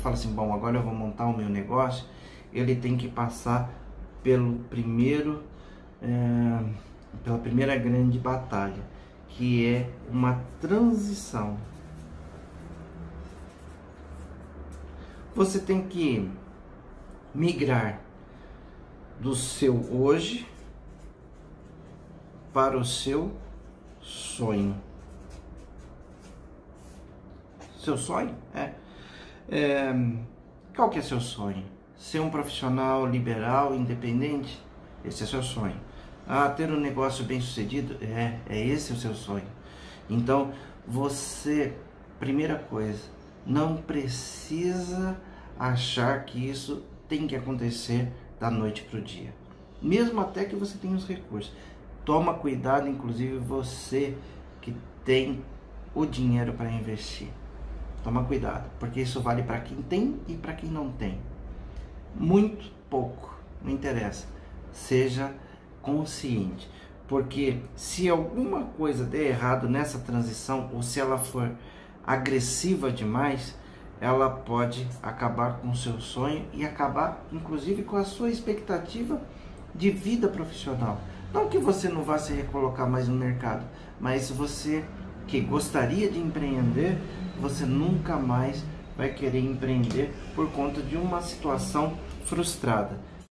fala assim, bom, agora eu vou montar o meu negócio, ele tem que passar pelo primeiro, é, pela primeira grande batalha, que é uma transição. Você tem que migrar do seu hoje para o seu sonho. Seu sonho? É. é. Qual que é seu sonho? Ser um profissional liberal, independente? Esse é seu sonho. Ah, ter um negócio bem sucedido? É, é esse o seu sonho. Então, você, primeira coisa, não precisa achar que isso tem que acontecer da noite para o dia. Mesmo até que você tenha os recursos. Toma cuidado, inclusive você que tem o dinheiro para investir. Toma cuidado, porque isso vale para quem tem e para quem não tem. Muito pouco, não interessa. Seja consciente, porque se alguma coisa der errado nessa transição ou se ela for agressiva demais, ela pode acabar com o seu sonho e acabar inclusive com a sua expectativa de vida profissional. Não que você não vá se recolocar mais no mercado, mas você que gostaria de empreender, você nunca mais vai querer empreender por conta de uma situação frustrada.